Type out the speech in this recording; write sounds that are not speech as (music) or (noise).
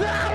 Ah! (laughs)